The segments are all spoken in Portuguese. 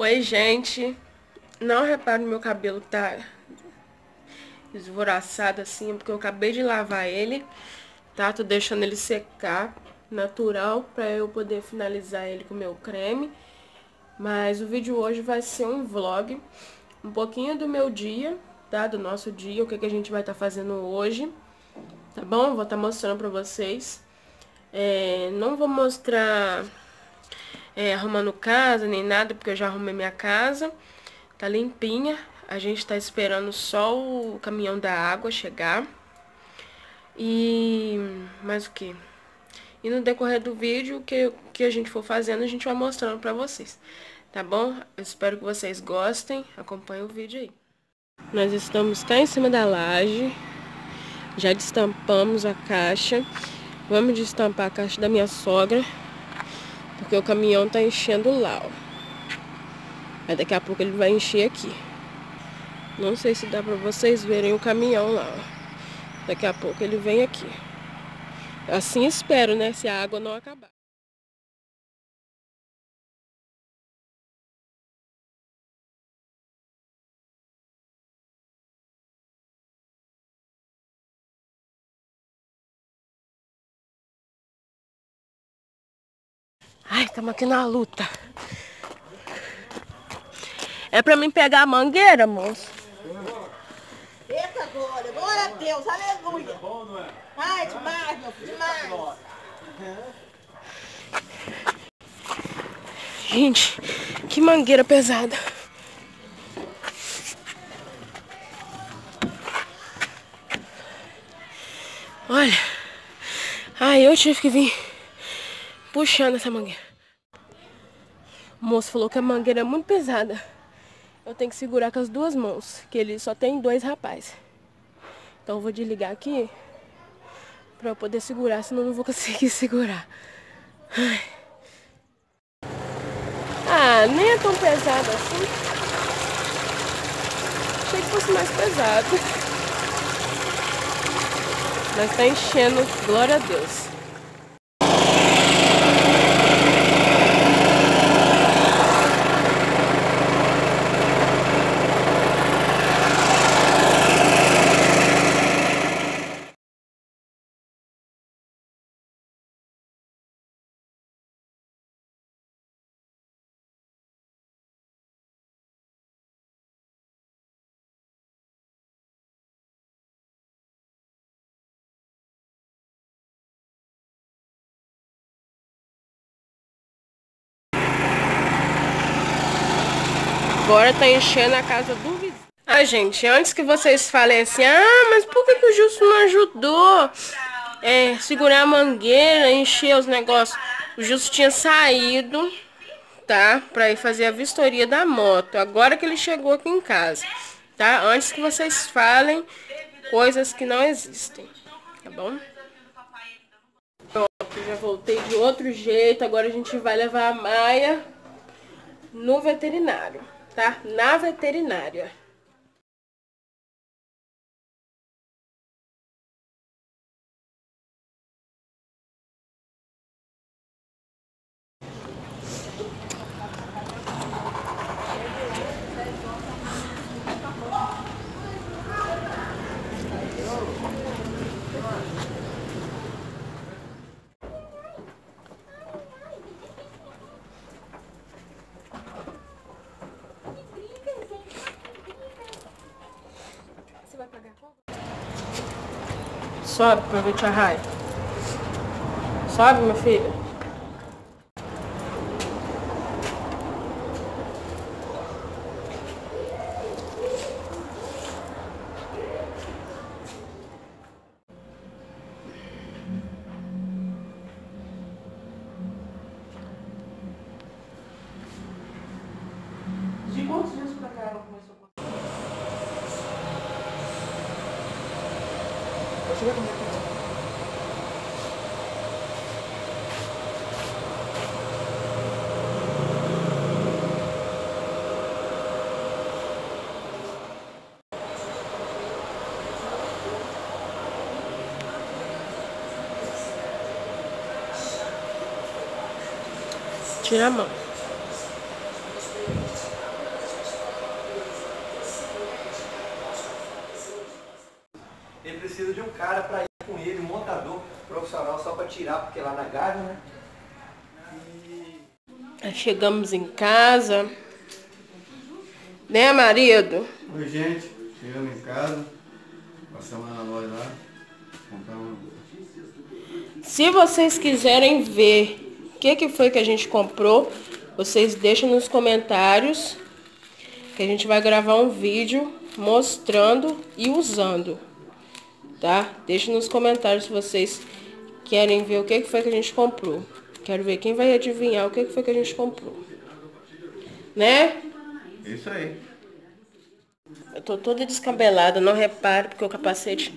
Oi, gente. Não repare no meu cabelo que tá esvoraçado assim, porque eu acabei de lavar ele, tá? Tô deixando ele secar, natural, pra eu poder finalizar ele com meu creme. Mas o vídeo hoje vai ser um vlog, um pouquinho do meu dia, tá? Do nosso dia, o que, que a gente vai estar tá fazendo hoje, tá bom? Vou estar tá mostrando pra vocês. É, não vou mostrar é, arrumando casa nem nada, porque eu já arrumei minha casa. Tá limpinha. A gente tá esperando só o caminhão da água chegar. E... mais o que? E no decorrer do vídeo, o que, que a gente for fazendo, a gente vai mostrando pra vocês. Tá bom? Eu espero que vocês gostem. Acompanhe o vídeo aí. Nós estamos cá em cima da laje. Já destampamos a caixa. Vamos destampar a caixa da minha sogra. Porque o caminhão tá enchendo lá, ó. Aí daqui a pouco ele vai encher aqui. Não sei se dá pra vocês verem o caminhão lá, ó. Daqui a pouco ele vem aqui. Assim espero, né? Se a água não acabar. Ai, estamos aqui na luta. É pra mim pegar a mangueira, moço. Eita glória, glória a Deus, aleluia. Ai, demais, meu filho, demais. Gente, que mangueira pesada. Olha. Ai, eu tive que vir puxando essa mangueira. O moço falou que a mangueira é muito pesada. Eu tenho que segurar com as duas mãos, que ele só tem dois rapazes. Então eu vou desligar aqui pra eu poder segurar, senão não vou conseguir segurar. Ai. Ah, nem é tão pesado assim. Achei que fosse mais pesado. Mas tá enchendo, glória a Deus. Agora tá enchendo a casa do vizinho. Ah, gente, antes que vocês falem assim, ah, mas por que, que o Justo não ajudou? É, segurar a mangueira, encher os negócios. O Justo tinha saído, tá? Pra ir fazer a vistoria da moto. Agora que ele chegou aqui em casa, tá? Antes que vocês falem coisas que não existem, tá bom? Pronto, já voltei de outro jeito. Agora a gente vai levar a Maia no veterinário tá? Na veterinária. Sobe pra ver tia Rai. Sobe, minha filha. De quantos dias pra cá ela começou a Deixa eu ver como é que é. Para tirar, porque lá na Gávea, né? E... Chegamos em casa. Né, marido? Oi, gente. Chegamos em casa. Passamos na loja lá. Compramos... Se vocês quiserem ver o que, que foi que a gente comprou, vocês deixam nos comentários que a gente vai gravar um vídeo mostrando e usando, tá? Deixa nos comentários se vocês querem ver o que, foi que a gente comprou. Quero ver quem vai adivinhar o que, que foi que a gente comprou. Né? Isso aí. Eu tô toda descabelada, não repare, porque o capacete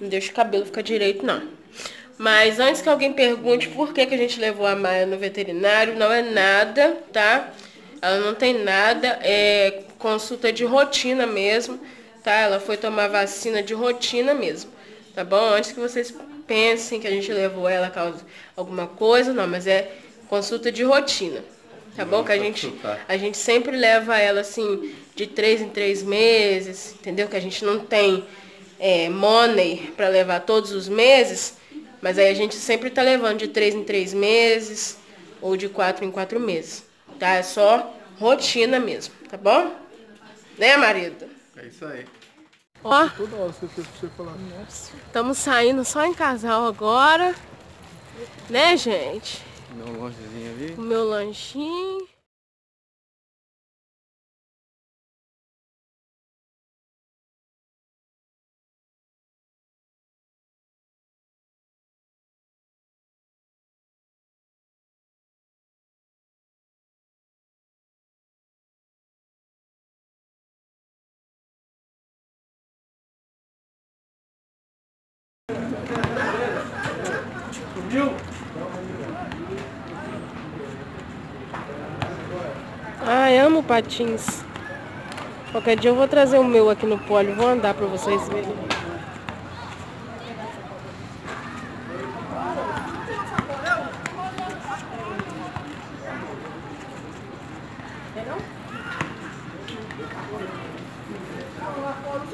não deixa o cabelo ficar direito, não. Mas antes que alguém pergunte por que, que a gente levou a Maia no veterinário, não é nada, tá? Ela não tem nada, é consulta de rotina mesmo, tá? Ela foi tomar vacina de rotina mesmo, tá bom? Antes que vocês pensem que a gente levou ela causa alguma coisa, não, mas é consulta de rotina, tá bom? Que a gente, a gente sempre leva ela assim de três em três meses, entendeu? Que a gente não tem é, money para levar todos os meses, mas aí a gente sempre está levando de três em três meses ou de quatro em quatro meses, tá? É só rotina mesmo, tá bom? Né, marido? É isso aí. Ó, Toda hora você fez pra você falar. estamos saindo só em casal agora, né, gente? Um lanchezinho ali. O meu lanchinho. Ai, amo patins. Qualquer dia eu vou trazer o meu aqui no pólio, vou andar pra vocês verem.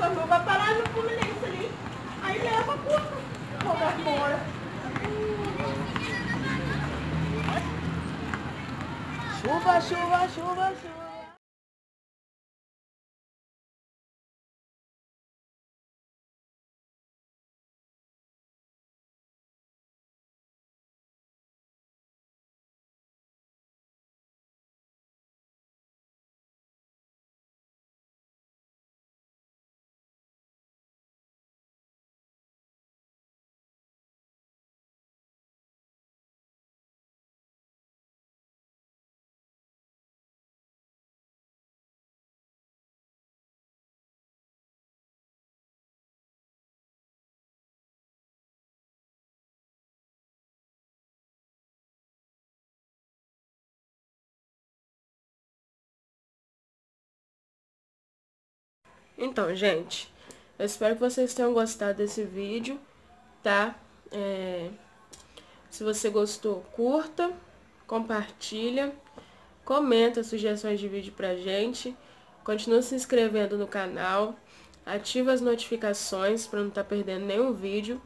O vai parar no Fluminense ali. Aí leva a curva. Joga fora. 昭和昭和昭和昭和 Então, gente, eu espero que vocês tenham gostado desse vídeo, tá? É, se você gostou, curta, compartilha, comenta sugestões de vídeo pra gente, continua se inscrevendo no canal, ativa as notificações para não estar tá perdendo nenhum vídeo.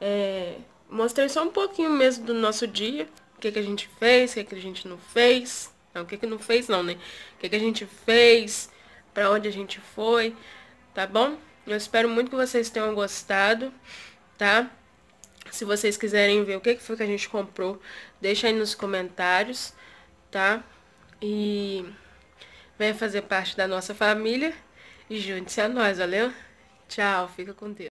É, mostrei só um pouquinho mesmo do nosso dia, o que, que a gente fez, o que, que a gente não fez. Não, o que, que não fez não, né? O que, que a gente fez, para onde a gente foi, tá bom? Eu espero muito que vocês tenham gostado, tá? Se vocês quiserem ver o que foi que a gente comprou, deixa aí nos comentários, tá? E venha fazer parte da nossa família e junte-se a nós, valeu? Tchau, fica com Deus.